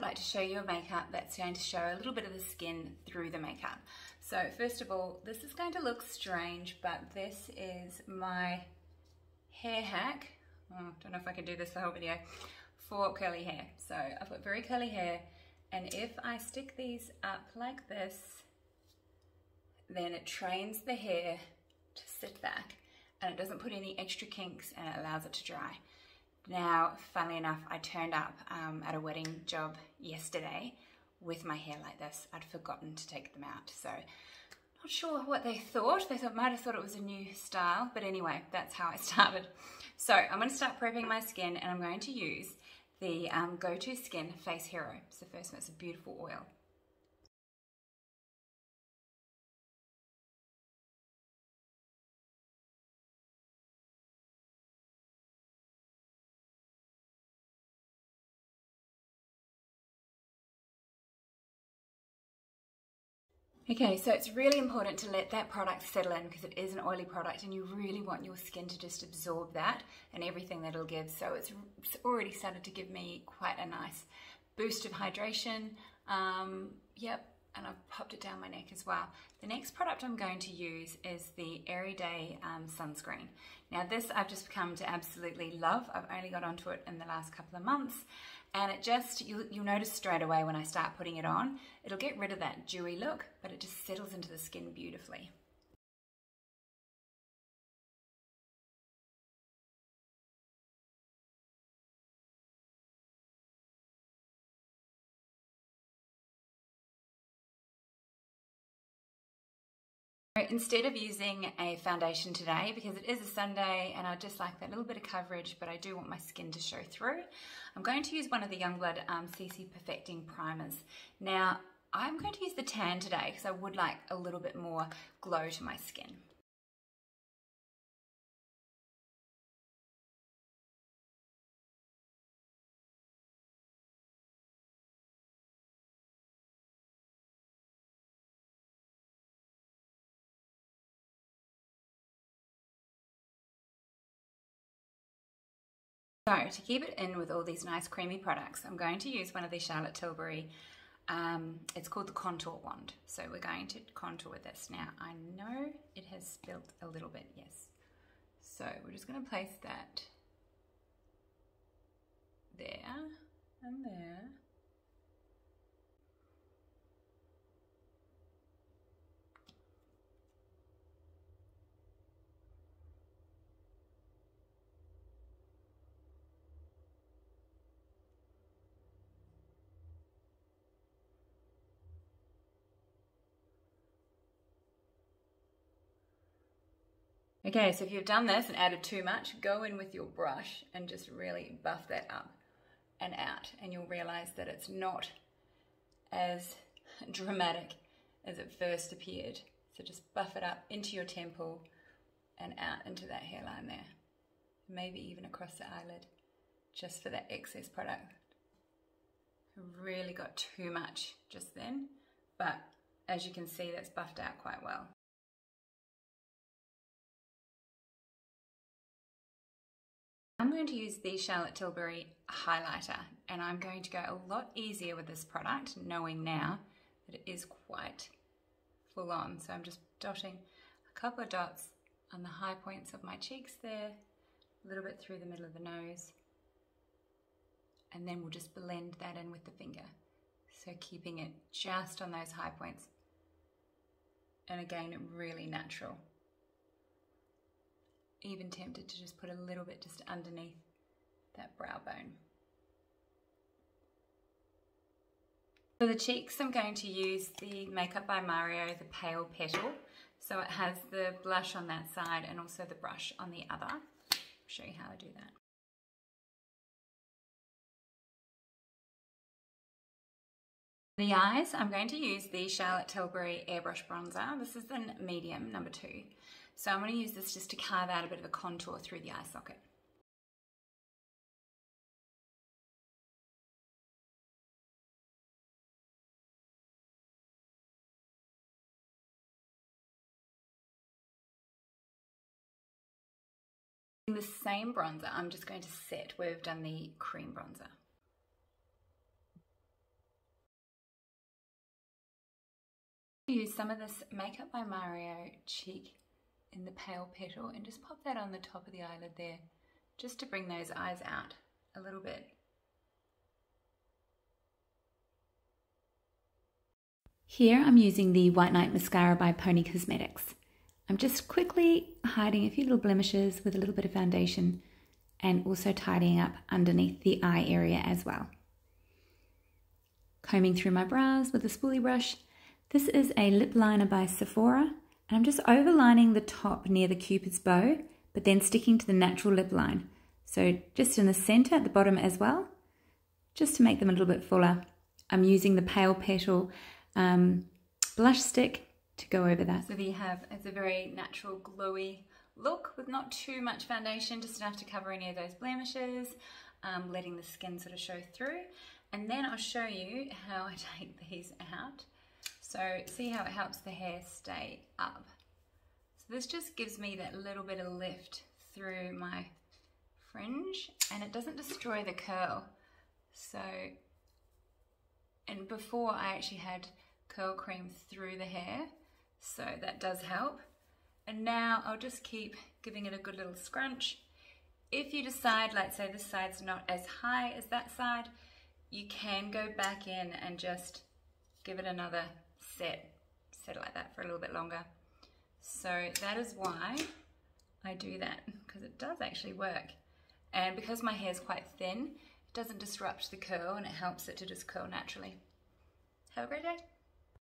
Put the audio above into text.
I'd like to show you a makeup that's going to show a little bit of the skin through the makeup. So first of all, this is going to look strange, but this is my hair hack. Oh, don't know if I can do this the whole video, for curly hair. So I've got very curly hair, and if I stick these up like this, then it trains the hair to sit back and it doesn't put any extra kinks and it allows it to dry. Now, funnily enough, I turned up um, at a wedding job yesterday with my hair like this. I'd forgotten to take them out, so not sure what they thought. They thought, might have thought it was a new style, but anyway, that's how I started. So I'm going to start prepping my skin and I'm going to use the um, Go-To Skin Face Hero. So first one, it's a beautiful oil. Okay, so it's really important to let that product settle in because it is an oily product and you really want your skin to just absorb that and everything that it'll give. So it's, it's already started to give me quite a nice boost of hydration. Um, yep, and I've popped it down my neck as well. The next product I'm going to use is the Airyday um, Sunscreen. Now this I've just come to absolutely love. I've only got onto it in the last couple of months and it just, you'll, you'll notice straight away when I start putting it on, it'll get rid of that dewy look, but it just settles into the skin beautifully. Instead of using a foundation today, because it is a Sunday and I just like that little bit of coverage, but I do want my skin to show through, I'm going to use one of the Youngblood um, CC Perfecting Primers. Now, I'm going to use the tan today because I would like a little bit more glow to my skin. So to keep it in with all these nice creamy products, I'm going to use one of the Charlotte Tilbury, um, it's called the Contour Wand. So we're going to contour with this. Now I know it has spilt a little bit, yes. So we're just gonna place that there and there. Okay, so if you've done this and added too much, go in with your brush and just really buff that up and out and you'll realize that it's not as dramatic as it first appeared. So just buff it up into your temple and out into that hairline there. Maybe even across the eyelid, just for that excess product. really got too much just then, but as you can see, that's buffed out quite well. Going to use the Charlotte Tilbury highlighter and I'm going to go a lot easier with this product knowing now that it is quite full on. So I'm just dotting a couple of dots on the high points of my cheeks there, a little bit through the middle of the nose and then we'll just blend that in with the finger. So keeping it just on those high points and again really natural even tempted to just put a little bit just underneath that brow bone. For the cheeks, I'm going to use the Makeup by Mario, the Pale Petal. So it has the blush on that side and also the brush on the other. I'll show you how I do that. The eyes, I'm going to use the Charlotte Tilbury Airbrush Bronzer. This is in medium, number two. So I'm going to use this just to carve out a bit of a contour through the eye socket. In the same bronzer, I'm just going to set where we've done the cream bronzer. use some of this Makeup by Mario Cheek in the pale petal and just pop that on the top of the eyelid there just to bring those eyes out a little bit. Here I'm using the White Night Mascara by Pony Cosmetics. I'm just quickly hiding a few little blemishes with a little bit of foundation and also tidying up underneath the eye area as well. Combing through my brows with a spoolie brush. This is a lip liner by Sephora and I'm just overlining the top near the cupid's bow but then sticking to the natural lip line. So just in the center at the bottom as well, just to make them a little bit fuller. I'm using the Pale Petal um, blush stick to go over that. So there you have, it's a very natural glowy look with not too much foundation, just enough to cover any of those blemishes, um, letting the skin sort of show through. And then I'll show you how I take these out. So see how it helps the hair stay up. So this just gives me that little bit of lift through my fringe and it doesn't destroy the curl. So, and before I actually had curl cream through the hair, so that does help. And now I'll just keep giving it a good little scrunch. If you decide, like say this side's not as high as that side, you can go back in and just give it another set, set it like that for a little bit longer. So that is why I do that, because it does actually work. And because my hair is quite thin, it doesn't disrupt the curl and it helps it to just curl naturally. Have a great day.